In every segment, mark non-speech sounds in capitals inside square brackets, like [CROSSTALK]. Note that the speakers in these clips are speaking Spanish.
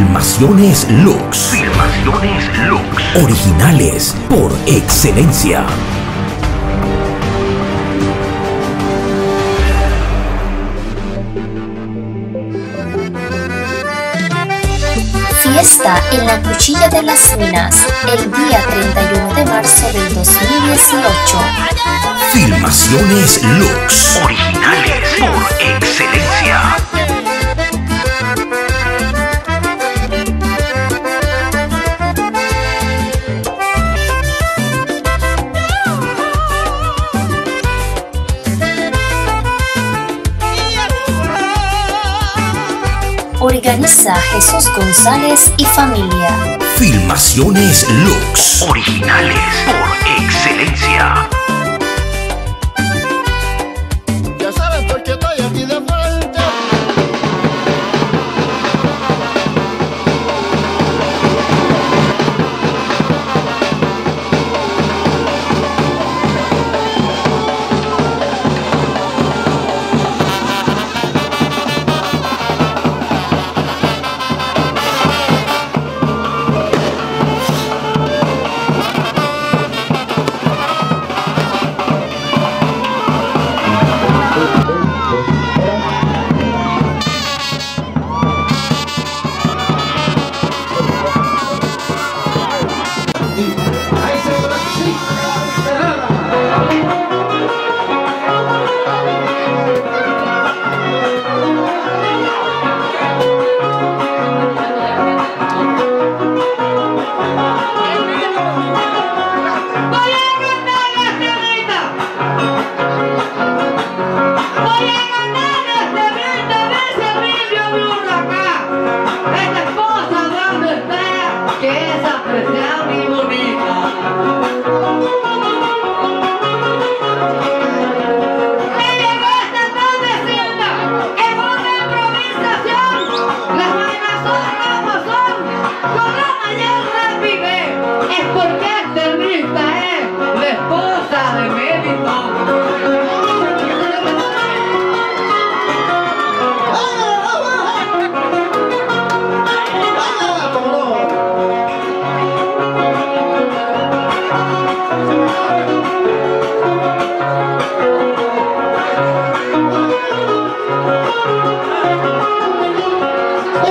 Filmaciones Lux. Filmaciones Lux. Originales por excelencia. Fiesta en la Cuchilla de las Minas, el día 31 de marzo del 2018. Filmaciones Lux. Originales por excelencia. Organiza Jesús González y familia. Filmaciones Lux. Originales por excelencia.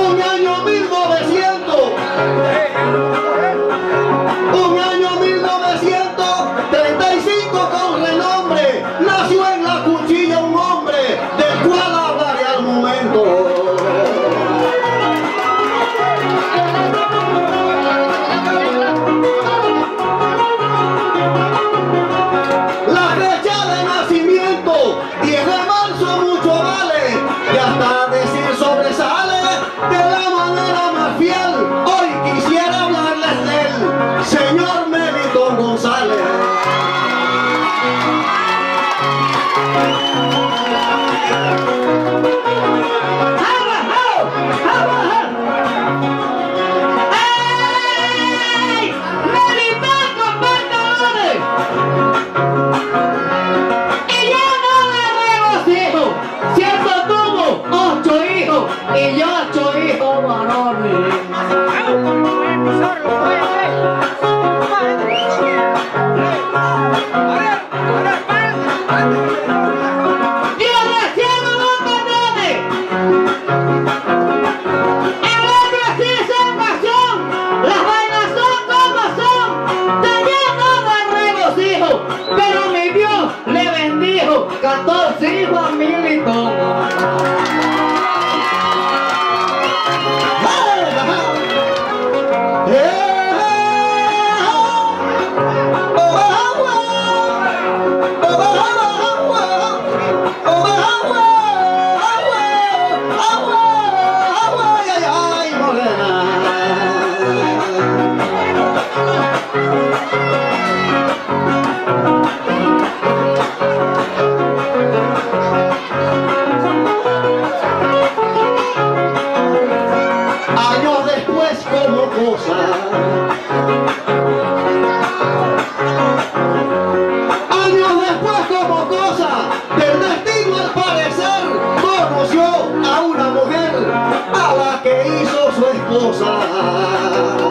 un año 1900. close eye.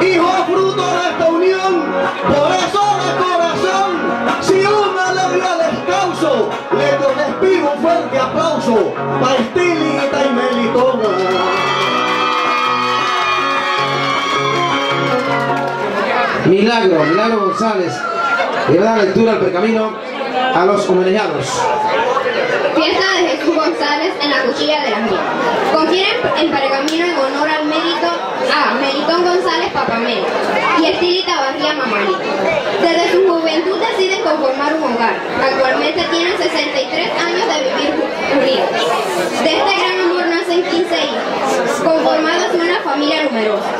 Hijo fruto de esta unión, por eso de corazón, si una alegría les causo, le despido un fuerte aplauso para Estilita y Melitona. Milagro, Milagro González, le da lectura al pergamino a los homenajeados. Fiesta de Jesús González en la cuchilla de las miembros. Confieren el pergamino en honor al mérito a Melitón González Papamel y Estilita Barría Mamalito. Desde su juventud deciden conformar un hogar. Actualmente tienen 63 años de vivir unidos. De este gran amor nacen 15 hijos, conformados en una familia numerosa.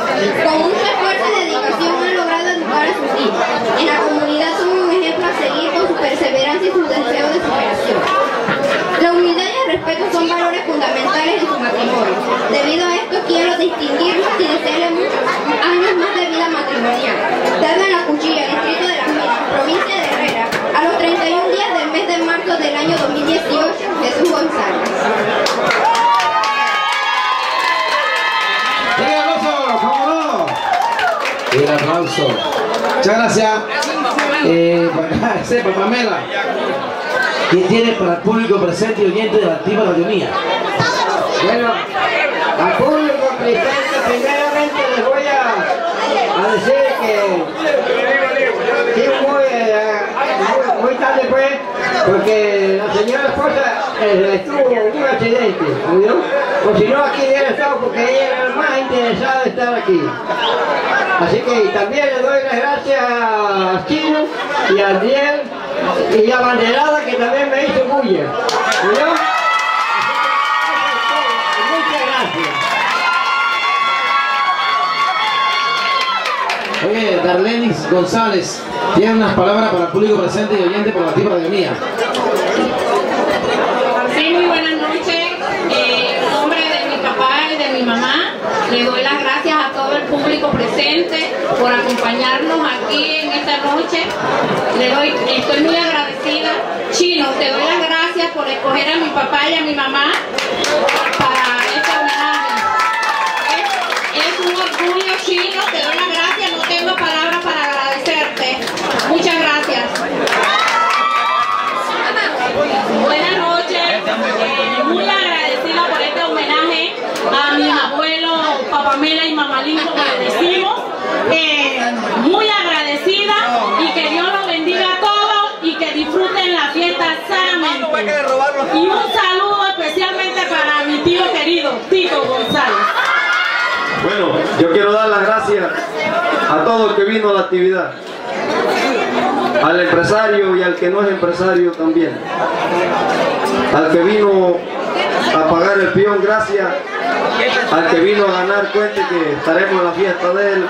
Con mucho esfuerzo y dedicación han logrado educar a sus hijos. En la comunidad son un ejemplo a seguir con su perseverancia y su deseo de superación. La humildad y el respeto son valores fundamentales en su matrimonio. Debido a esto quiero distinguirlos y desearles muchos años más de vida matrimonial. En la cuchilla, distrito de las Minas, provincia de Herrera, a los 31 días del mes de marzo del año 2018, Jesús González. El aplauso. Muchas gracias. Eh, para [LAUGHS] sepa, Pamela, que tiene para el público presente y oyente de la activa radionía. Bueno, al público presente primeramente les voy a, decir que sí, muy, eh, muy, tarde pues, porque la señora esposa eh, estuvo en un accidente, ¿oyó? O si no aquí hubiera estado porque ella era más interesada de estar aquí. Así que también le doy las gracias a Chino y a Diel y a Banderada que también me hizo bulla. ¿oyó? Muchas gracias. Oye, Darlenis González tiene unas palabras para el público presente y oyente por la activa radionía. Sí, muy buenas noches. Eh, en nombre de mi papá y de mi mamá, le doy las gracias público presente por acompañarnos aquí en esta noche. Le doy, estoy muy agradecida. Chino, te doy las gracias por escoger a mi papá y a mi mamá para este homenaje. Es un orgullo chino, te doy las gracias, no tengo palabras para agradecerte. Muchas gracias. Buenas noches, Eh, muy agradecida por este homenaje a mi abuelo Papamela y Mamalín, como decimos. Eh, muy agradecida y que Dios los bendiga a todos y que disfruten la fiesta sanamente. Y un saludo especialmente para mi tío querido, Tito González. Bueno, yo quiero dar las gracias a todo el que vino a la actividad. Al empresario y al que no es empresario también. Al que vino a pagar el peón, gracias. Al que vino a ganar, cuente que estaremos en la fiesta de él.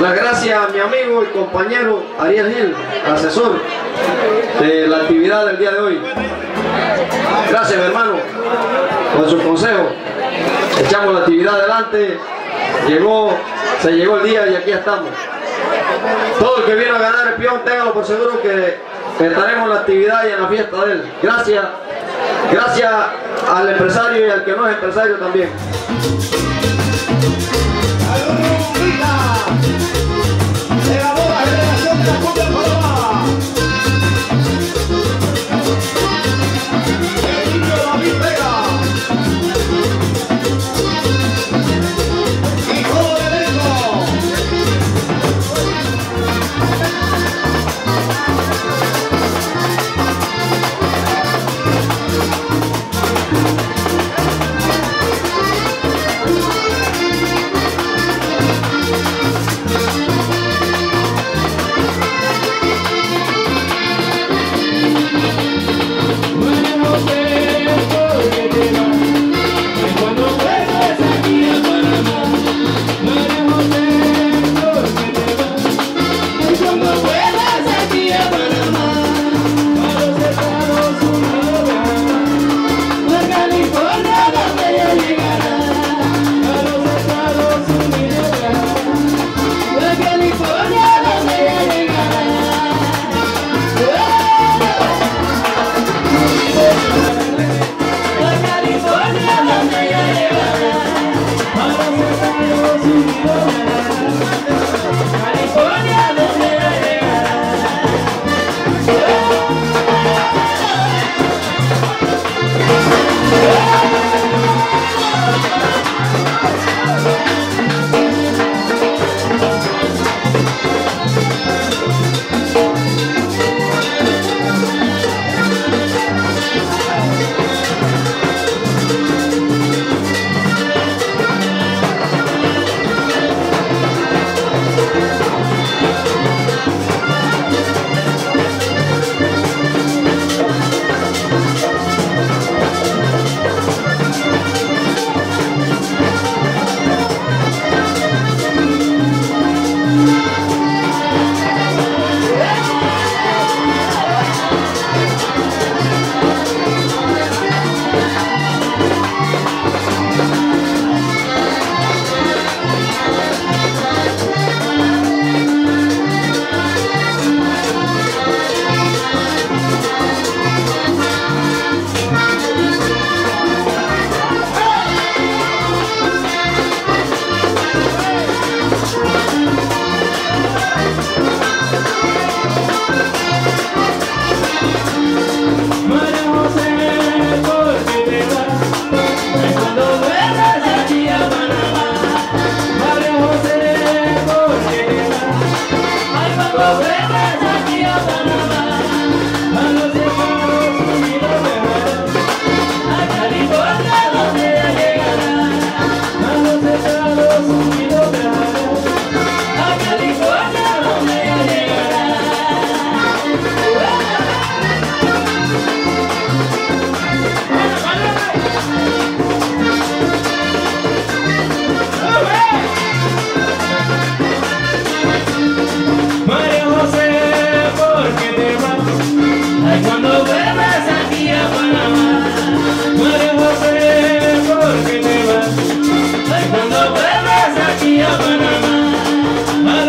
Las gracias a mi amigo y compañero Ariel Gil, asesor de la actividad del día de hoy. Gracias, hermano, por su consejo. Echamos la actividad adelante, llegó, se llegó el día y aquí estamos. Todo el que vino a ganar el peón, téngalo por seguro que estaremos en la actividad y en la fiesta de él. Gracias, gracias al empresario y al que no es empresario también.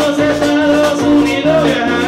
los Estados Unidos viajar.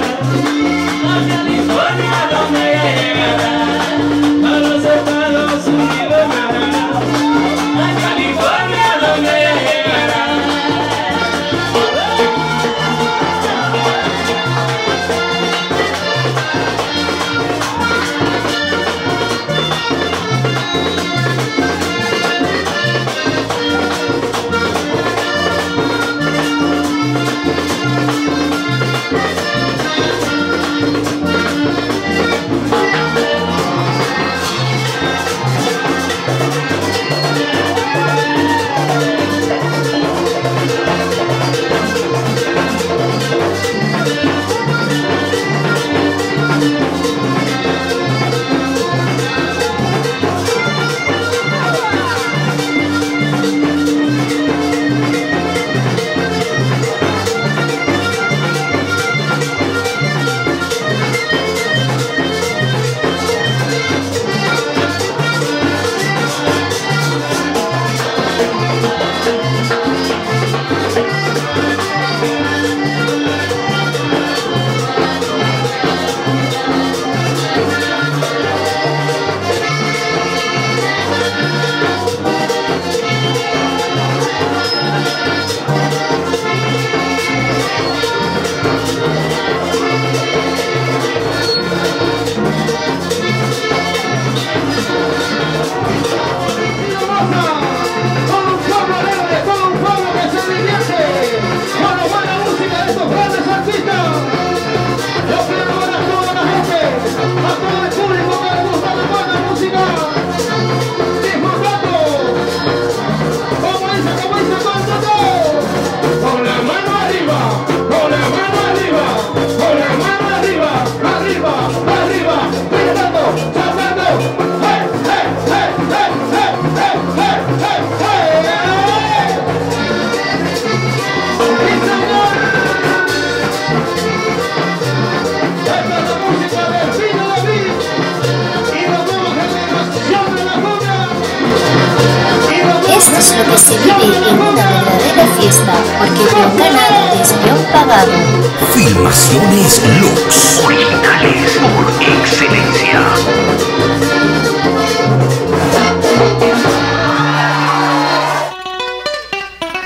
Filmaciones Lux. Originales por excelencia.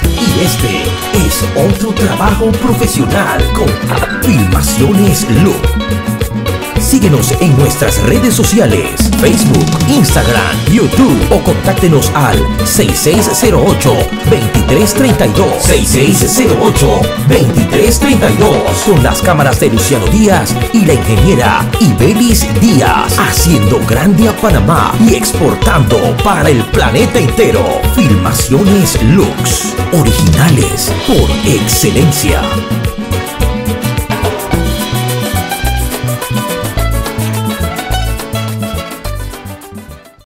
Y este es otro trabajo profesional con Filmaciones Lux. Síguenos en nuestras redes sociales, Facebook, Instagram, YouTube o contáctenos al 6608-2332. 6608-2332. Con las cámaras de Luciano Díaz y la ingeniera Ibelis Díaz. Haciendo grande a Panamá y exportando para el planeta entero. Filmaciones Lux. Originales por excelencia.